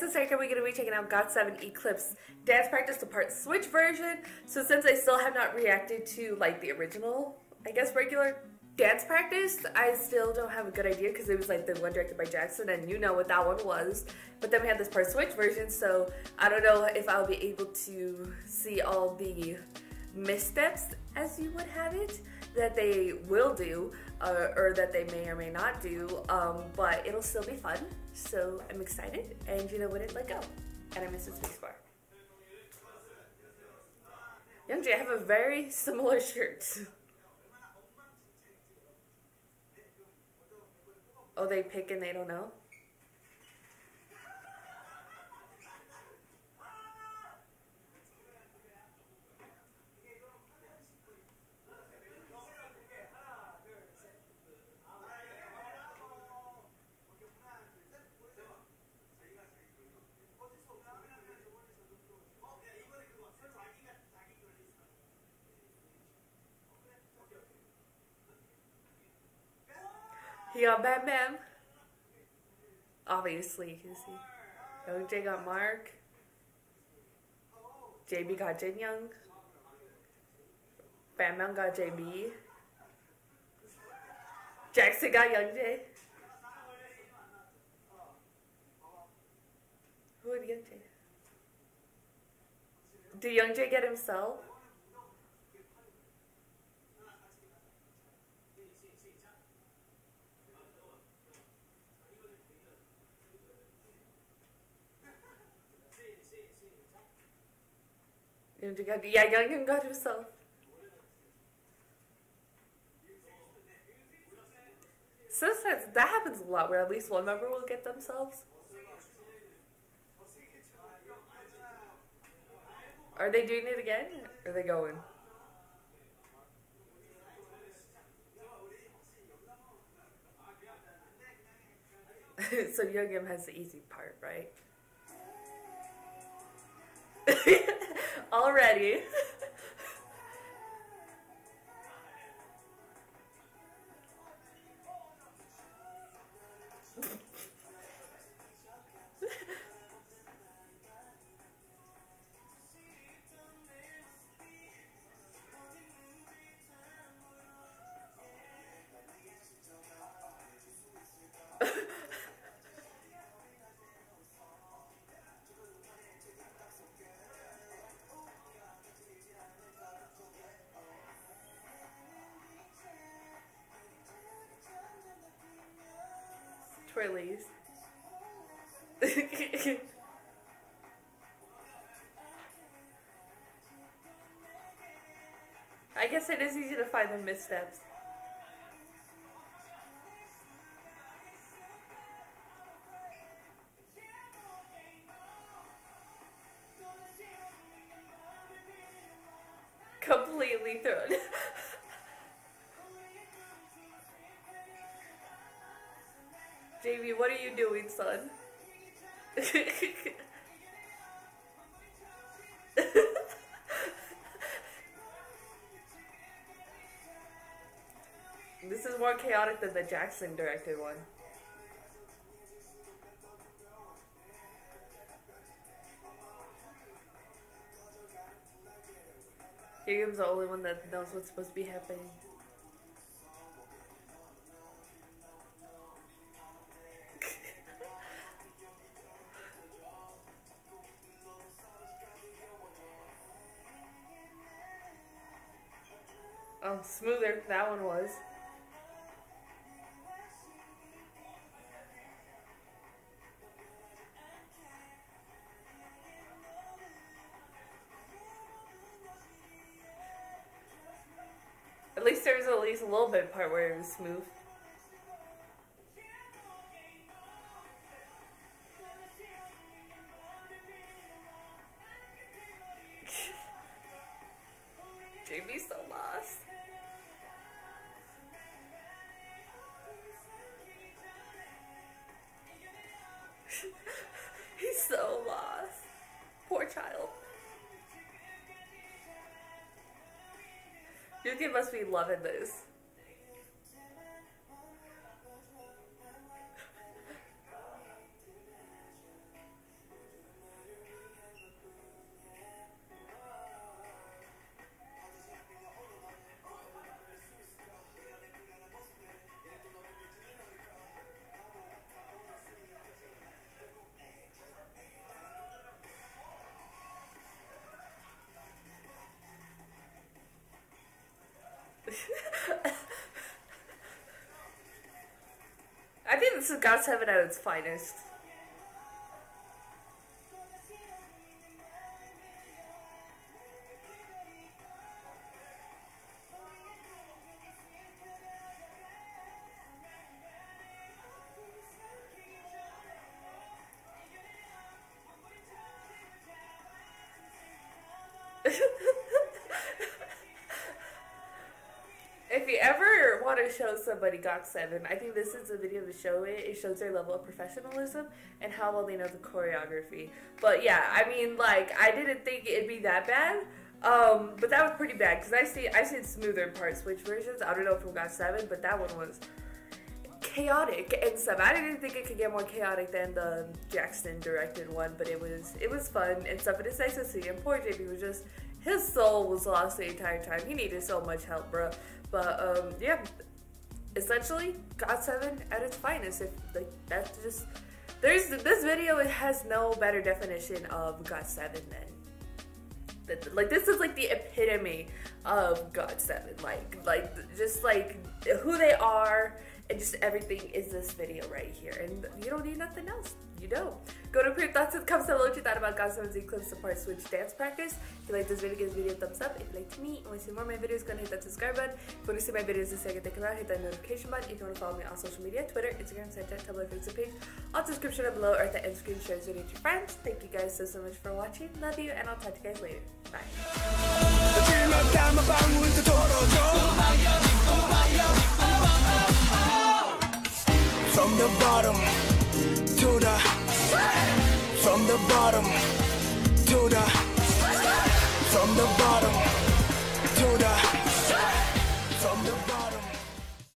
guys, this week we're going to be checking out GOT7 Eclipse Dance Practice, the part Switch version. So since I still have not reacted to like the original, I guess regular dance practice, I still don't have a good idea because it was like the one directed by Jackson and you know what that one was. But then we had this part Switch version, so I don't know if I'll be able to see all the missteps as you would have it that they will do uh, or that they may or may not do, um, but it'll still be fun. So I'm excited and you know wouldn't let go. And I miss the spacebar. Youngjae, I have a very similar shirt. oh, they pick and they don't know? He got Bam Bam. Obviously, you can see. Youngjae got Mark. JB got Jin Young. Bam Bam got JB. Jackson got Youngjae. Who would Young J? Do Youngjae get himself? Yeah, Young got himself. Sometimes that happens a lot where at least one member will get themselves. Are they doing it again? Or are they going? so Yugyeom has the easy part, right? already. twirlies. I guess it is easy to find the missteps. Completely thrown. JB, what are you doing, son? this is more chaotic than the Jackson directed one. Yugyeom's the only one that knows what's supposed to be happening. Smoother that one was. At least there was at least a little bit part where it was smooth. Yuki must be loving this. I think this is GOT7 at its finest. if you ever want to show somebody GOT7, I think this is the video to show it. It shows their level of professionalism and how well they know the choreography. But yeah, I mean, like, I didn't think it'd be that bad. Um, but that was pretty bad because I see I seen smoother parts, switch versions. I don't know from GOT7, but that one was chaotic and stuff. I didn't think it could get more chaotic than the Jackson directed one, but it was it was fun and stuff. But it's nice to see. And poor JB was just his soul was lost the entire time. He needed so much help, bro. But um, yeah, essentially, GOT7 at its finest. If like that's just there's this video. It has no better definition of GOT7 than like this is like the epitome of GOT7. Like like just like who they are and just everything is this video right here. And you don't need nothing else. You don't. Go to your thoughts and comments below what you thought about GOT7's Eclipse Support Switch dance practice. If you like this video, give this video a thumbs up. If you like me and want to see more of my videos, go ahead and hit that subscribe button. If you want to see my videos the second they come out, hit that notification button. If you want to follow me on social media, Twitter, Instagram, Snapchat, Tumblr, Facebook page, all description down below or at the end screen, share this video with your friends. Thank you guys so, so much for watching. Love you, and I'll talk to you guys later. Bye the bottom to the From the bottom to the From the bottom to the.